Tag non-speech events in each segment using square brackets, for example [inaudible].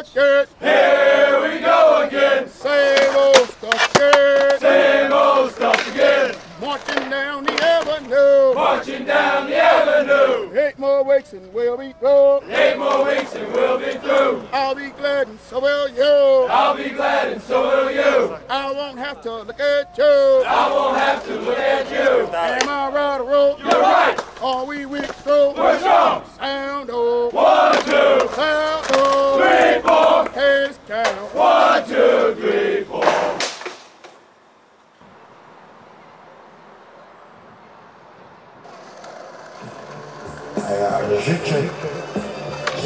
again. Here we go again. Same old stuff again. Same old stuff again. Marching down the avenue. Marching down the avenue. Eight more weeks and we'll be through. Eight more weeks and we'll be through. I'll be glad and so will you. I'll be glad and so will you. I won't have to look at you. I won't have to look at you. Am I right or wrong? You're right. Are we weak through? We're strong. Sound old. One, two, Sound Życzę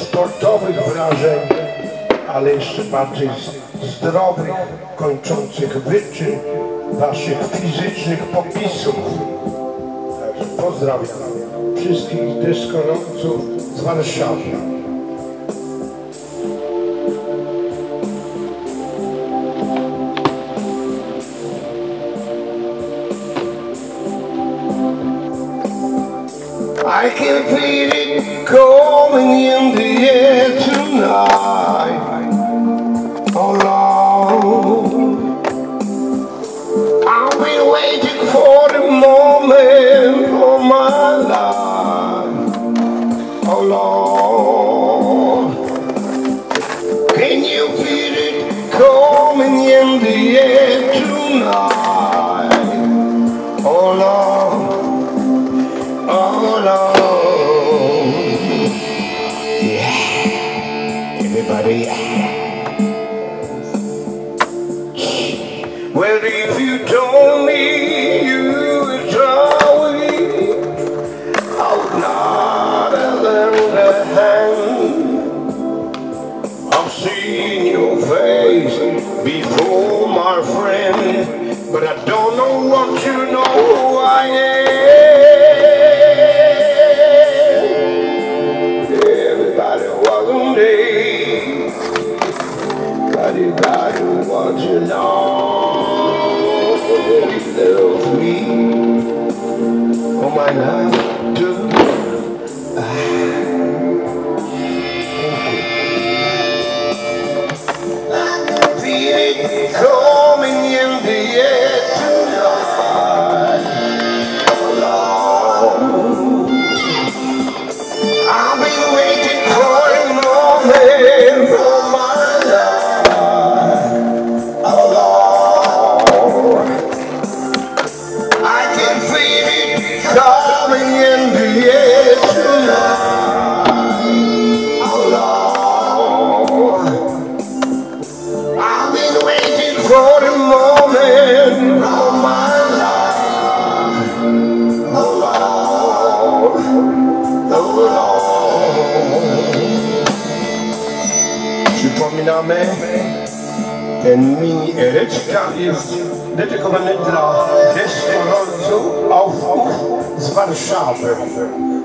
sportowych wrażeń, ale jeszcze bardziej zdrowych, kończących wyczyn waszych fizycznych popisów. Także pozdrawiam wszystkich dyskonałców z Warszawy. Przypominamy, ten mini ereczka jest dedykowany dla deskorolców owców z Warszawy.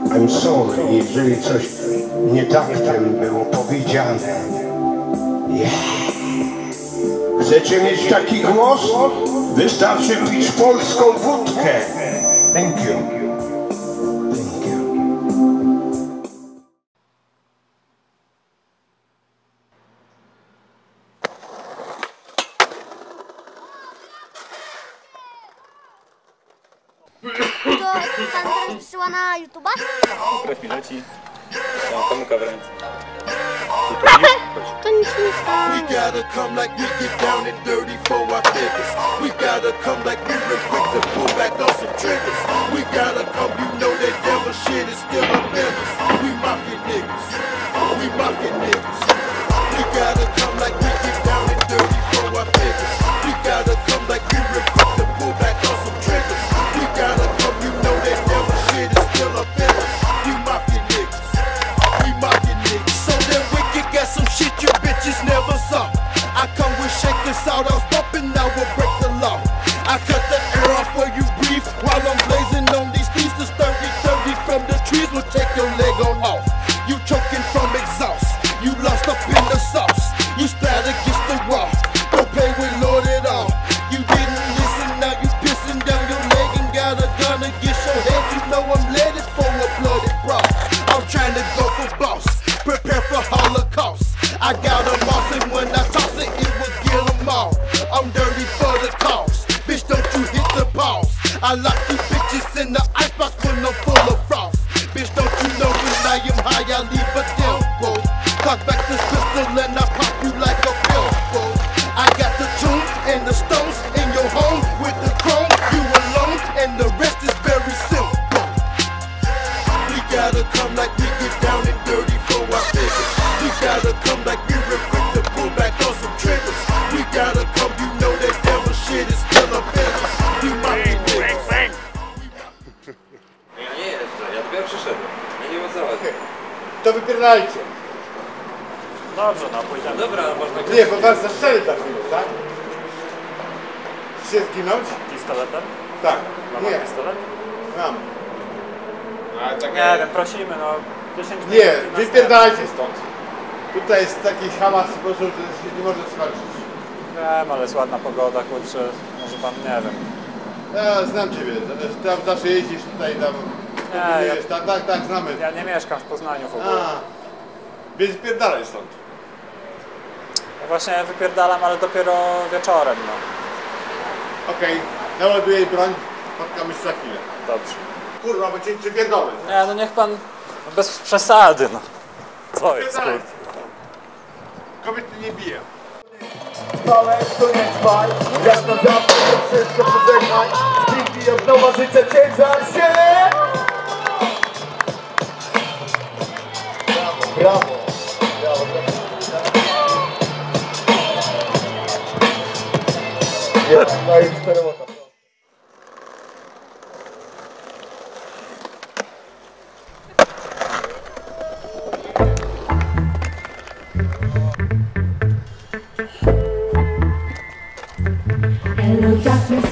I'm sorry, jeżeli coś nie tak tym było powiedziane. Yeah. Chcecie mieć taki głos? Wystarczy pić polską wódkę. Thank you. To pan teraz wysyła na YouTube'a? Krew mi leci. Mam komórka w ręce. To nic nie We gotta come like we get down and dirty for our figures. We gotta come like we were quick to pull back on some triggers. We gotta come, you know that devil shit is still up in us. We mafia niggas. We mafia niggas. We gotta come like we get down and dirty for our figures. We gotta come like we were gone off. Come like we get down and dirty for our figures. We gotta come like we real quick to pull back on some triggers. We gotta come, you know that devil shit is still might be niggas. Ja nie jeżdżę, ja dopiero przyszedłem. Ja nie mam. To wypierdajcie. Dobrze, no pójdziemy. Dobra, można Nie, bo was zastrzeli za chwilę, tak? Chcecie zginąć? Pistoletem? Tak. Ma pan Nie, pistolet? mam. Nie wiem, prosimy, no 10 minut. Nie, i wypierdajcie stąd. Tutaj jest taki hałas, prostu, że się nie może skończyć. Wiem, ale jest ładna pogoda, kurczę, może pan, nie wiem. Ja znam ciebie, tam zawsze jeździsz tutaj, tam... Nie, ja- tak, tak, tak, znamy. Ja nie mieszkam w Poznaniu w ogóle. A, więc wypierdalaj stąd. Ja właśnie wypierdalam, ale dopiero wieczorem, no. Okej, naładuję broń, spotkamy się za chwilę. Dobrze. Kurwa, bo cię cię pierdolę. Nie, no niech pan bez przesady, no. Co jest, kurczę. Kobiety nie biję. Małe to nie trwaj Jak na zawsze to wszystko pożegnaj Nigdy od nowa życia ciężar się Brawo, brawo Brawo, brawo Ja, no i no darkness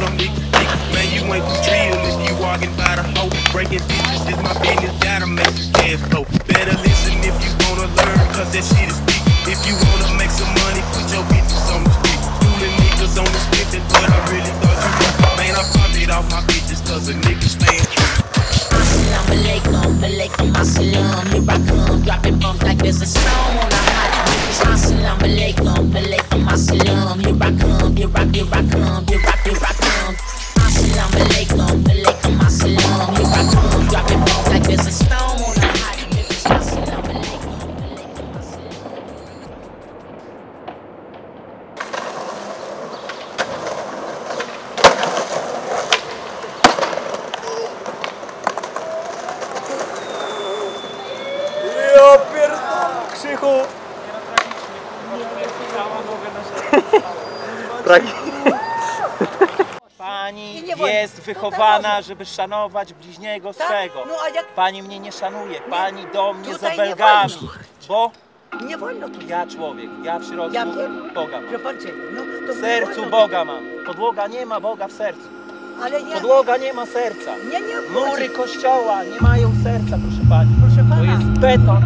Man, you ain't the drill if you walking by the hoe. Breaking bitches is my business, gotta make the cash flow. Better listen if you wanna learn, cause that shit is deep. If you wanna make some money, put your bitches on the street. Fooling niggas on the street, and what I really thought you were. Man, I popped it off my bitches, cause a nigga stand Assalamu alaikum, alaikum assalam. Here I come, dropping bombs like there's a storm Assalamu alaikum, alaikum assalam. Here I come, here I, here I come, here I, here I come. Assalamu alaikum, alaikum assalam. Here I come, dropping bombs like there's a storm on the hot niggas. Assalamu alaikum, alaikum assalam. Ja pierdolę, [laughs] Pani jest wychowana, żeby szanować bliźniego Tak? swego. No Pani mnie nie szanuje, pani do mnie z tutaj nie obelgami. wolno. Bo nie wolno tu. ja człowiek, ja w środku Ja wiem. Boga mam. Że pan ciebie, no to W sercu. Boga mam. Podłoga nie ma Boga w sercu. Ale nie, Podłoga nie ma serca. nie, nie Mury kościoła nie mają serca, proszę pani. Proszę pana. To jest beton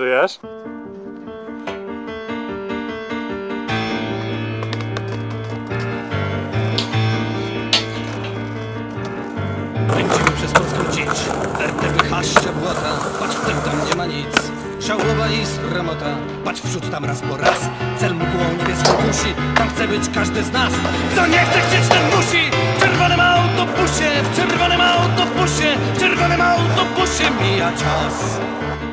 Żyjesz? Kręcimy przez polską dzieć RTPH szczebłota Patrz w tym tam nie ma nic. Żałoba i sromota Patrz wśród tam raz po raz. Cel mgłą niebieską kusi Tam chce być każdy z nas. Kto nie chce chcieć ten musi. W czerwonym autobusie W czerwonym autobusie W czerwonym autobusie mija czas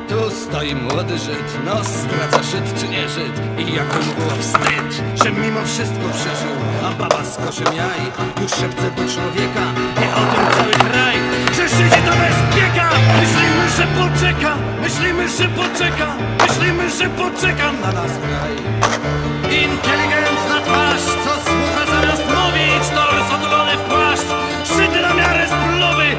tu stoi młody Żyd, no zdradza Żyd czy nie Żyd I jakby mu było wstyd, że mimo wszystko przeżył. A baba z koszem jaj już szepce do człowieka. Nie o tym cały kraj, że Żydzi to bezpieka Myślimy, że poczeka, myślimy, że poczeka Myślimy, że poczeka na nas kraj. Inteligentna twarz, co słucha zamiast mówić Tors otulony w płaszcz,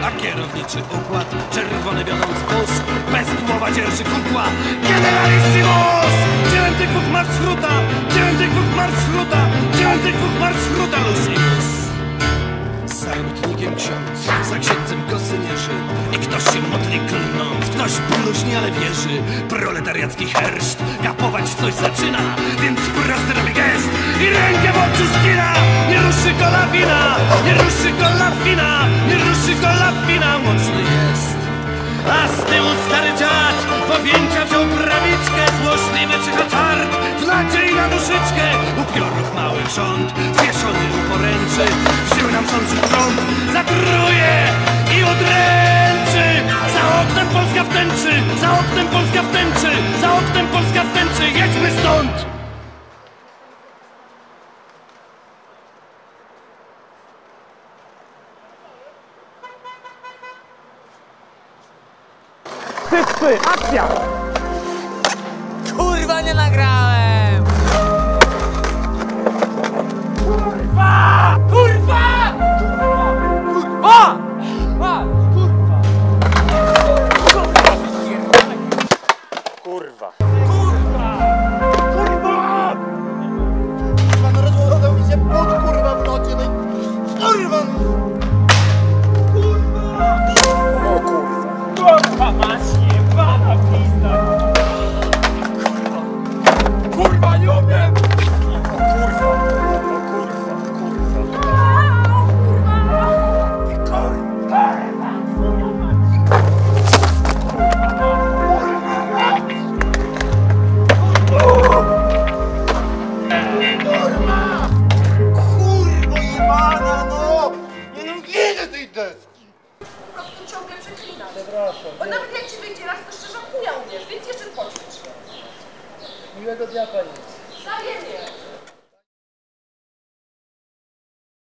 A kierowniczy układ, czerwony wiodąc wóz Bez głowa dzierży kukła, generalissimus Dziewiąty kwuk marszruta, dziewiąty kwuk marszruta Dziewiąty kwuk marszruta, Lucius robotnikiem ksiądz, za księdzem kosynierzy I ktoś się modli klnąc, ktoś bluźni, ale wierzy. Proletariacki herszt, kapować coś zaczyna Więc prosty robi gest i rękę w oczu skina. Nie ruszy go lawina, nie ruszy go lawina Nie ruszy go lawina, mocny jest. A z tyłu stary dziad w objęcia wziął prawiczkę Złośliwy czyha czart w nadziei na duszyczkę Upiorów mały rząd, zwieszony poręczy żyły nam sączy prąd, zatruje i udręczy Za oknem Polska w tęczy, za oknem Polska w tęczy Za oknem Polska w tęczy, jedźmy stąd! Typy, akcja! Kurwa, nie nagrałem!